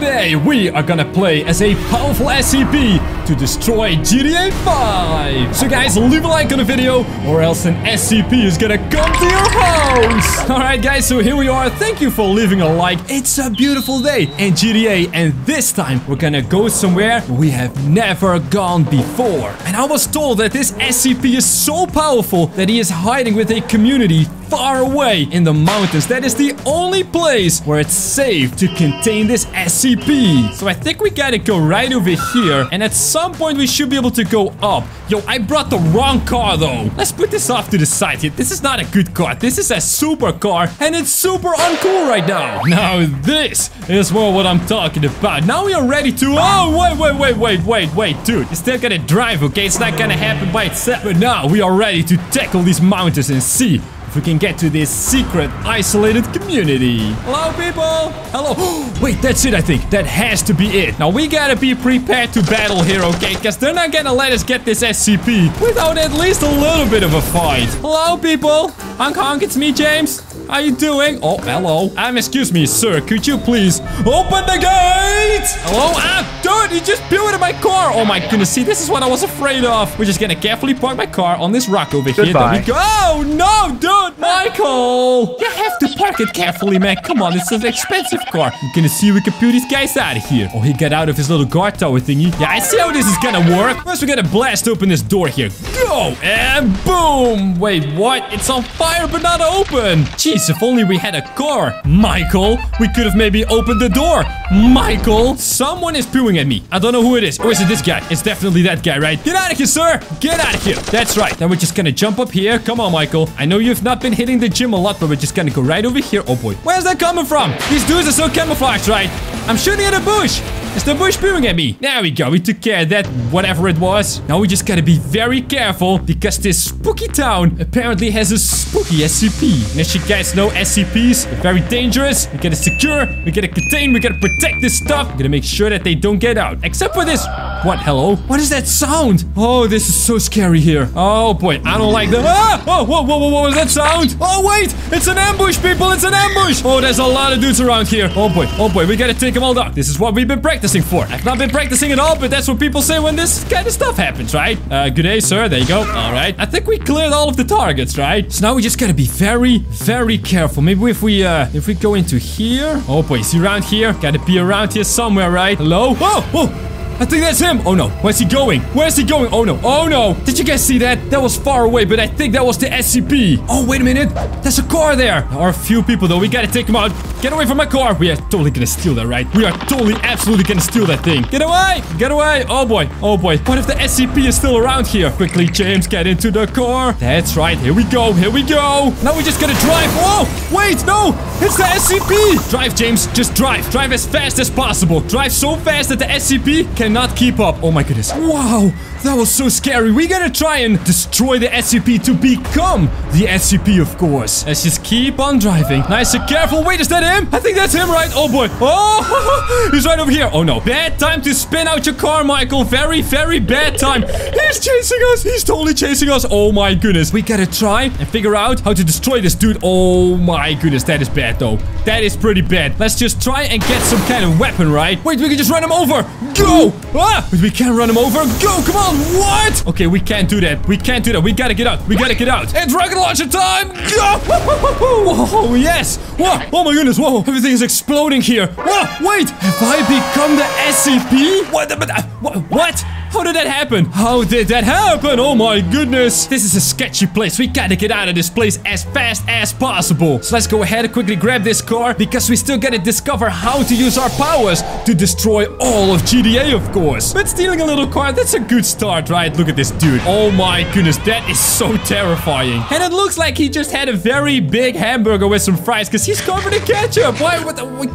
Today, we are gonna play as a powerful SCP to destroy GTA 5. So guys, leave a like on the video or else an SCP is gonna come to your house. Alright guys, so here we are. Thank you for leaving a like. It's a beautiful day in GTA and this time we're gonna go somewhere we have never gone before. And I was told that this SCP is so powerful that he is hiding with a community far away in the mountains. That is the only place where it's safe to contain this SCP. So I think we gotta go right over here. And at some point we should be able to go up. Yo, I brought the wrong car though. Let's put this off to the side here. This is not a good car. This is a super car and it's super uncool right now. Now this is more what I'm talking about. Now we are ready to... Oh, wait, wait, wait, wait, wait, wait, dude. You still gotta drive, okay? It's not gonna happen by itself. But now we are ready to tackle these mountains and see if we can get to this secret isolated community. Hello, people. Hello. Wait, that's it, I think. That has to be it. Now, we gotta be prepared to battle here, okay? Because they're not gonna let us get this SCP without at least a little bit of a fight. Hello, people. Honk, honk. It's me, James. How you doing? Oh, hello. Um, excuse me, sir. Could you please open the gate? Hello? Ah, dude, you just blew into my car. Oh my goodness. See, this is what I was afraid of. We're just gonna carefully park my car on this rock over here. There we go. Oh, no, dude. Michael. You have to park it carefully, man. Come on, it's an expensive car. I'm gonna see if we can put these guys out of here. Oh, he got out of his little guard tower thingy. Yeah, I see how this is gonna work. First, we gotta blast open this door here. Go! And boom! Wait, what? It's on fire, but not open. Jeez, if only we had a car. Michael, we could have maybe opened the door. Michael, someone is pooing at me. I don't know who it is. Or is it this guy? It's definitely that guy, right? Get out of here, sir! Get out of here! That's right. Then we're just gonna jump up here. Come on, Michael. I know you've not been hitting the gym a lot, but we're just gonna go right over here. Oh boy. Where's that coming from? These dudes are so camouflaged, right? I'm shooting at a bush. Is the bush pooing at me? There we go. We took care of that, whatever it was. Now we just gotta be very careful because this spooky town apparently has a spooky SCP. And as you guys know, SCPs are very dangerous. We gotta secure, we gotta contain, we gotta protect this stuff. We gotta make sure that they don't get out. Except for this. What? Hello? What is that sound? Oh, this is so scary here. Oh boy, I don't like them. Ah! Oh, whoa, whoa, whoa, what was that sound? Oh wait, it's an ambush, people. It's an ambush. Oh, there's a lot of dudes around here. Oh boy, oh boy, we gotta take them all down. This is what we've been practicing for. I've not been practicing at all, but that's what people say when this kind of stuff happens, right? Uh, good day, sir. There you go. All right. I think we cleared all of the targets, right? So now we just gotta be very, very careful. Maybe if we, uh, if we go into here. Oh boy, is he around here? Gotta be around here somewhere, right? Hello? Oh, oh. I think that's him. Oh no. Where's he going? Where's he going? Oh no. Oh no. Did you guys see that? That was far away, but I think that was the SCP. Oh, wait a minute. There's a car there. There are a few people though. We gotta take him out. Get away from my car. We are totally gonna steal that, right? We are totally, absolutely gonna steal that thing. Get away. Get away. Oh boy. Oh boy. What if the SCP is still around here? Quickly, James, get into the car. That's right. Here we go. Here we go. Now we just gotta drive. Oh, wait. No. It's the SCP. Drive, James. Just drive. Drive as fast as possible. Drive so fast that the SCP cannot keep up. Oh my goodness. Wow. That was so scary. We gotta try and destroy the SCP to become the SCP, of course. Let's just keep on driving. Nice and careful. Wait, is that him? I think that's him, right? Oh boy. Oh, he's right over here. Oh no. Bad time to spin out your car, Michael. Very, very bad time. He's chasing us. He's totally chasing us. Oh my goodness. We gotta try and figure out how to destroy this dude. Oh my goodness. That is bad, though. That is pretty bad. Let's just try and get some kind of weapon, right? Wait, we can just run him over. Go. Ah, we can't run him over. Go. Come on. What? Okay, we can't do that. We can't do that. We gotta get out. We gotta get out. It's rocket launcher time. Go. Whoa, yes. Whoa. Oh my goodness. Whoa. Everything is exploding here. Whoa. Wait. Have I become the SCP? What? the- uh, what? How did that happen? How did that happen? Oh my goodness. This is a sketchy place. We gotta get out of this place as fast as possible. So let's go ahead and quickly grab this car because we still gotta discover how to use our powers to destroy all of GTA, of course. But stealing a little car, that's a good start, right? Look at this dude. Oh my goodness, that is so terrifying. And it looks like he just had a very big hamburger with some fries because he's covered in ketchup. Why?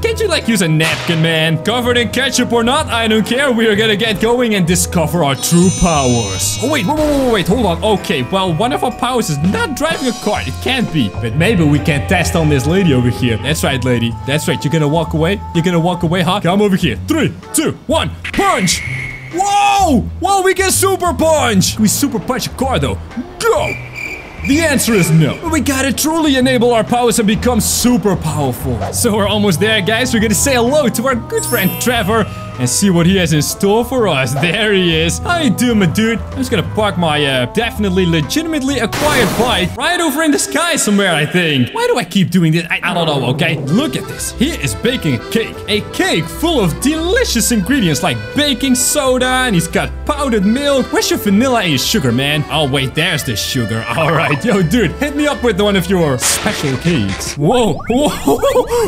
Can't you like use a napkin, man? Covered in ketchup or not, I don't care. We are gonna get going and discover our true powers. Oh, wait, wait, wait, wait, wait, hold on. Okay, well, one of our powers is not driving a car. It can't be. But maybe we can test on this lady over here. That's right, lady. That's right. You're gonna walk away? You're gonna walk away, huh? Come over here. Three, two, one, punch! Whoa! Whoa, we can super punch! We super punch a car, though. Go! The answer is no. We gotta truly enable our powers and become super powerful. So we're almost there, guys. We're gonna say hello to our good friend Trevor and see what he has in store for us. There he is. How you doing, my dude? I'm just gonna park my uh, definitely legitimately acquired bike right over in the sky somewhere, I think. Why do I keep doing this? I, I don't know, okay? Look at this. He is baking a cake. A cake full of delicious ingredients like baking soda, and he's got powdered milk. Where's your vanilla and your sugar, man? Oh, wait, there's the sugar. All right, yo, dude, hit me up with one of your special cakes. Whoa, whoa,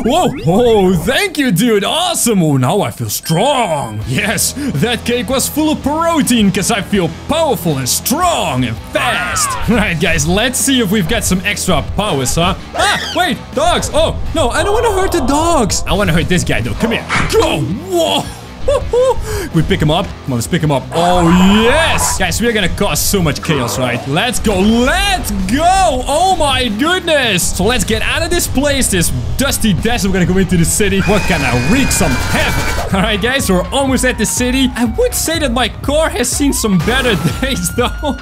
whoa, whoa, thank you, dude. Awesome. Oh, now I feel strong strong. Yes, that cake was full of protein because I feel powerful and strong and fast. Right, guys, let's see if we've got some extra powers, huh? Ah, wait, dogs. Oh, no, I don't want to hurt the dogs. I want to hurt this guy, though. Come here. Go. Whoa. we pick him up. Come on, let's pick him up. Oh, yes! Guys, we're gonna cause so much chaos, right? Let's go. Let's go! My goodness! So let's get out of this place, this dusty desert. We're gonna go into the city. We're gonna wreak some havoc. All right, guys, we're almost at the city. I would say that my car has seen some better days, though.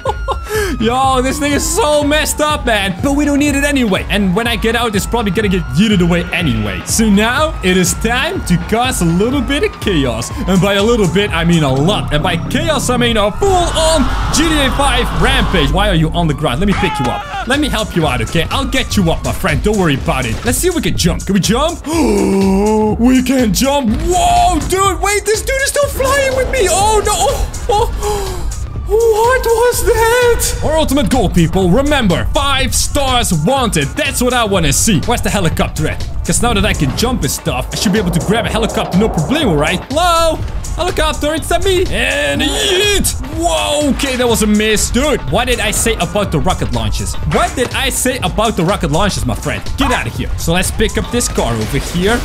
Yo, this thing is so messed up, man. But we don't need it anyway. And when I get out, it's probably gonna get yeeted away anyway. So now, it is time to cause a little bit of chaos. And by a little bit, I mean a lot. And by chaos, I mean a full-on GTA 5 rampage. Why are you on the ground? Let me pick you up. Let me help you out, okay? I'll get you up, my friend. Don't worry about it. Let's see if we can jump. Can we jump? we can jump. Whoa, dude. Wait, this dude is still flying with me. Oh, no. Oh, oh. What was that? Our ultimate goal, people. Remember, five stars wanted. That's what I want to see. Where's the helicopter at? Because now that I can jump and stuff, I should be able to grab a helicopter, no problemo, right? Hello? Helicopter, it's me. And yeet. Whoa, okay, that was a miss. Dude, what did I say about the rocket launches? What did I say about the rocket launches, my friend? Get out of here. So let's pick up this car over here.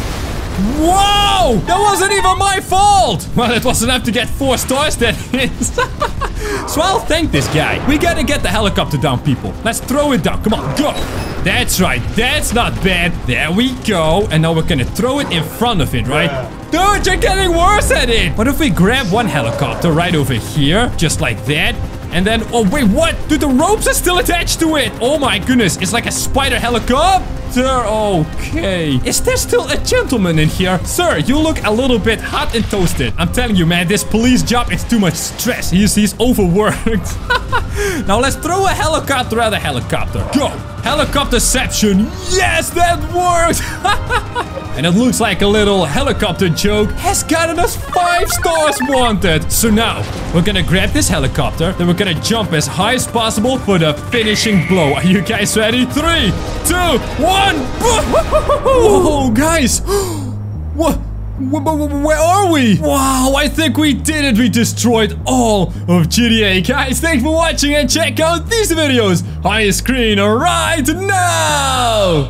Whoa! That wasn't even my fault! Well, it was enough to get four stars, is. so I'll thank this guy. We gotta get the helicopter down, people. Let's throw it down. Come on, go! That's right. That's not bad. There we go. And now we're gonna throw it in front of it, right? Dude, you're getting worse at it! What if we grab one helicopter right over here? Just like that. And then, oh wait, what? Dude, the ropes are still attached to it. Oh my goodness, it's like a spider helicopter. Okay. Is there still a gentleman in here? Sir, you look a little bit hot and toasted. I'm telling you, man, this police job is too much stress. He's, he's overworked. now let's throw a helicopter at a helicopter. Go. Helicopterception. Yes, that worked. and it looks like a little helicopter joke has gotten us five stars wanted. So now we're gonna grab this helicopter. Then we're gonna jump as high as possible for the finishing blow. Are you guys ready? Three, two, one. Whoa, guys. what? Where are we? Wow, I think we did it. We destroyed all of GTA. Guys, thanks for watching and check out these videos on your screen right now.